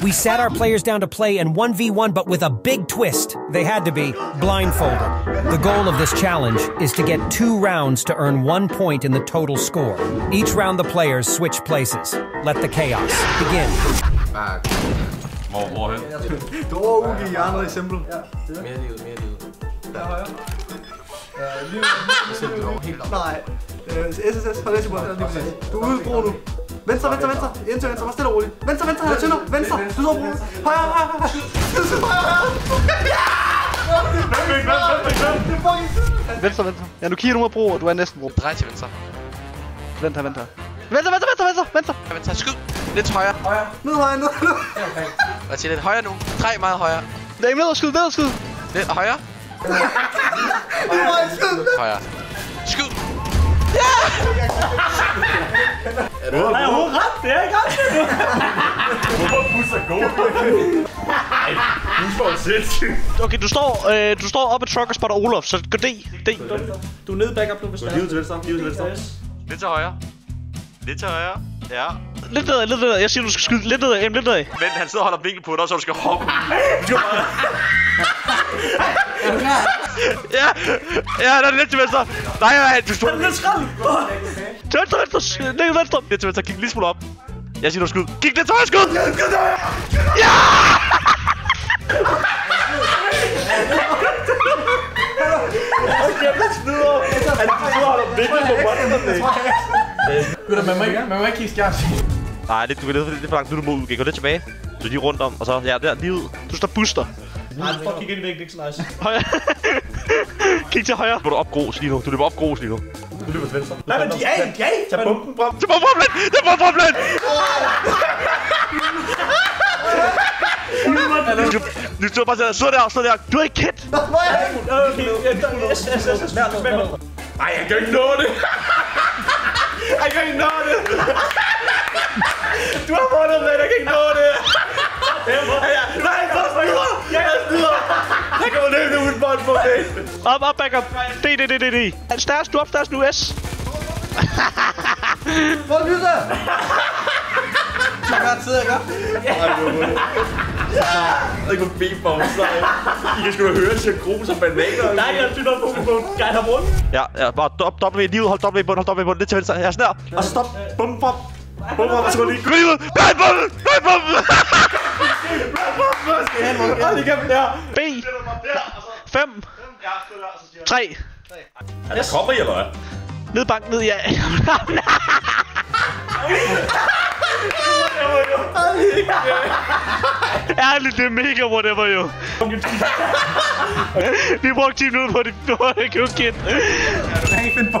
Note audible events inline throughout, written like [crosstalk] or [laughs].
We sat our players down to play in 1v1, but with a big twist. They had to be blindfolded. The goal of this challenge is to get two rounds to earn one point in the total score. Each round, the players switch places. Let the chaos begin. Bare Hvor, hvorhen? Du over uge i hjørnet i. Ja. mere livet, mere livet. Der højre. Så sætter du over helt op. Nej. SSS, hold lidt på lige. Du er ude bro nu. Venstre, venstre, venstre. Ind til venstre, bare stille og roligt. Venstre, venstre, han er tynder. Venstre, du står bro. Højre, højre, højre. Højre, højre. Det er fucking sygt. Venstre, venstre. Ja, nu kigger du mod bro, og du er næsten bro. Drej til venstre. Vent her, vent her. Venstre, venstre, venstre, venstre, venstre. Ja, venstre. Skyd. Lidt til højre. Ned højre, ned, ned. Og til lidt højre nu. Drej meget højre. Nej, ned og skyd, ned og skyd. Lidt højre. Du Nej, hun ret. Det er ikke ret. Hvorfor pusser gå? Ej, du får sindssygt. Okay, du står, øh, du står op ad truck og spotter Olof, så gå D. D. Du er nede backup nu, hvis det er. Livet til venstre, livet til venstre. Lidt til højre. Lidt til højre. Ja. Lidt nedad, lidt nedad. Jeg siger, du skal skyde lidt nedad, lidt nedad. Men han sidder og holder vinkel på dig, så du skal hoppe. [laughs] Er du klar? Ja, ja, der er lidt til venstre. Nej, nej, du står Lidt skrald! Til venstre, venstre, ned venstre. lidt til venstre. Kig lige smule op. Jeg siger, du skud. Kig lidt til højre, skud! Gutter, man må ikke, man må ikke kigge. Nej, det, du kan lidt, lidt for langt. Nu er du mod udgik. Gå lidt tilbage. Så lige rundt om, og så, ja, der, lige ud. Du står booster. Nej, du får kigge ind i væggen, ikke så. Højre. [laughs] Kig til højre. Du op grus lige nu. Du løber op grus lige nu. Du løber til venstre. Nej, men de er ikke, de er ikke. Tag bomben frem. Det var problemet! Det var problemet! Du, du står bare der, stå der, stå der. Du er ikke kendt. Okay, nu. Ej, jeg kan ikke nå det. Jeg kan ikke nå det. Du har vundet, men jeg kan ikke nå det. Nej, jeg snyder. Jeg snyder. Jeg kommer ned med uden bold på det. Op, op, back up. D, D, D, D, D. Stærst, du er op, stærst nu, S. Hvor lyser? Jeg kan sidde, ikke? Jeg ved ikke, hvor så I kan sgu da høre, at jeg grus og bananer. Nej, jeg synes, på på Geil har vundet. Ja, ja, bare dob- dobbelt V, lige ud, hold V i bunden, hold V i bunden, lidt til venstre, ja, sådan der. Og så stop. Bomben frem. Bomben frem, og så går lige. Gå lige ud, nej, bomben, nej, bomben! Hold lige kæft, der. B. 5. 3. Kommer I, eller hvad? Ned bank, ned, ja. [laughs] Ærligt, det er mega whatever jo. [laughs] Vi brugte 10 minutter på det, på det kukket. Jeg kan ikke finde.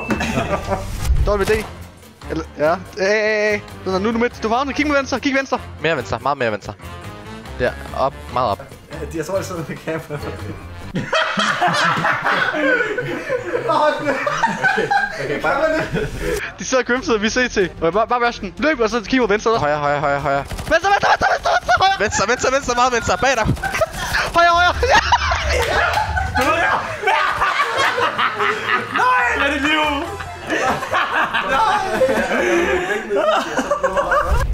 WD. Eller, ja. Æh, øh, nu er du midt. Du har Kig med venstre, kig venstre. Mere venstre. Meget mere venstre. Der. Op. Meget op. Jeg tror, jeg sidder med kamera. Okay, bare... De sidder og grimser, vi ser til. Og bare, bare sådan. Løb, og så kig mod venstre. Højre, højre, højre, højre. Venstre, venstre, venstre, venstre, venstre, højre. Venstre, venstre, venstre. Meget venstre. Bag dig. Højre, højre. Ja. Lad det liv.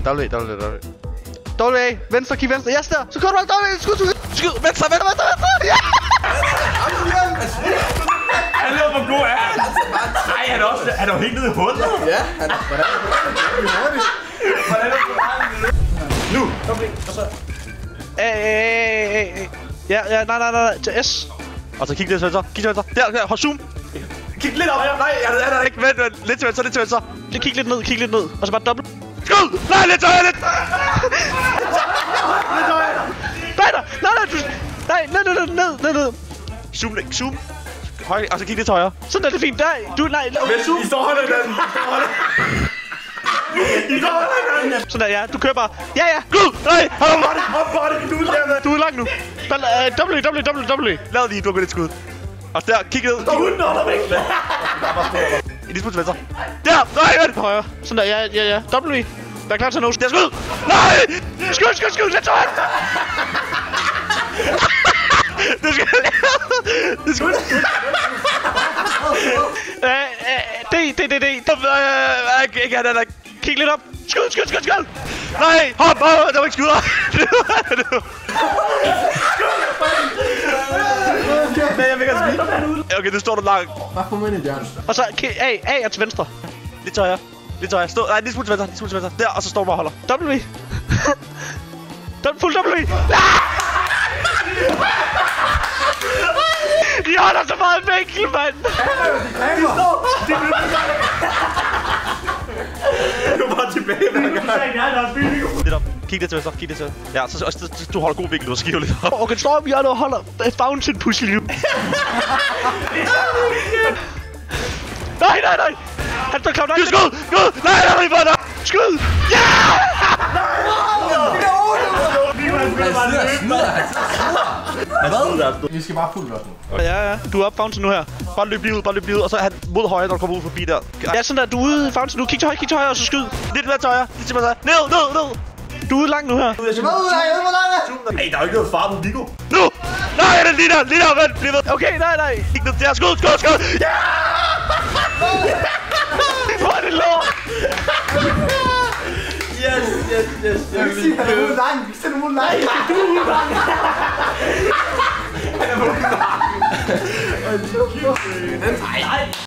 W, W, W. WA, venstre, kig venstre. Yes, der. Så kommer du WA, skud, skud. Ja, han er... Hvordan er det? Nu. Æh, æh, æh. Ja, ja, nej, nej, nej, nej, til S. Og så kig lidt til venstre, kig til venstre. Der, der, hold zoom. Kig lidt op. Nej, han er, han er ikke... Ikke, vent, vent, lidt til venstre, lidt til venstre. Lige kig lidt ned, kig lidt ned. Og så bare dobbelt. Skud! Nej, lidt til højre, lidt. Nej, nej, nej, nej, du... Nej, ned, ned, ned, ned, ned, ned. Zoom, lidt, zoom. Højre, og så kig lidt til højre. Sådan er det fint. Nej, du, nej, Men I står holdet den. I står holdet den. Sådan der, ja. Du kører bare. Ja, ja. Gud! Nej! Hold op! Op på det, du er der. Du er langt nu. Der, uh, W, W, W, W. Lad lige, du har gået lidt skud. Og der, kig ned. Kig Hunden holder væk. Lille smule til venstre. Der! Nej, vent! Højre. Sådan der, ja, ja, ja. W. Vær klar til no. Der er skud! Nej! Skud, skud, skud. Lidt højt. Du skal Det skal Uh, uh, D, D, D, D. Øh, Ikke, ikke, han er der. Kig lidt op. Skud, skud, skud, skud. Nej! Hop! Hop! Der var ikke skyder! Nej, jeg vil gerne spille. Okay, det står du langt. Bare få mig ind i døren. Og så A, A er til venstre. Lidt til højre. Lidt til højre. Stå, nej, lidt smule til venstre. Lidt smule til venstre. Der, og så står du bare og holder. W. Den fuld W. Ah! [laughs] De holder så meget vinkel, mand. Du er bare tilbage hver gang. Lidt op. Kig lidt til venstre. Kig lidt til venstre. Ja, så, så, så du holder god vinkel. Du skiver lidt op. Okay, står om hjørnet og holder fountain pussy [laughs] nu. nej, nej, nej. Han står klar. Skud! Skud! Skud! Nej, nej, nej, nej, nej. Skud. Ja! Han sidder og smider, han sidder og smider. Hvad? Vi skal bare fuldt os nu. Ja, ja. Du er op fountain nu her. Bare løb lige ud, bare løb lige ud. Og så er han mod højre, når du kommer ud forbi der. Ja, sådan der. Du er ude i fountain nu. Kig til højre, kig til højre, og så skyd. Lidt mere til højre. Lidt til højre. Ned, ned, ned. Du er ude langt nu her. Hvad ud af? Hvor langt er Hey, der er jo ikke noget far på Viggo. Nu! Nej, det er lige der, lige der, vent, bliv ved. Okay, nej, nej. Kig ned der, skud, skud, skud. Ja! [laughs] Hvor er det lort? [laughs] Vicente é Mulang, Vicente é Mulang. Han er Mulang. Og de er kæmpe. Den nej, jeg.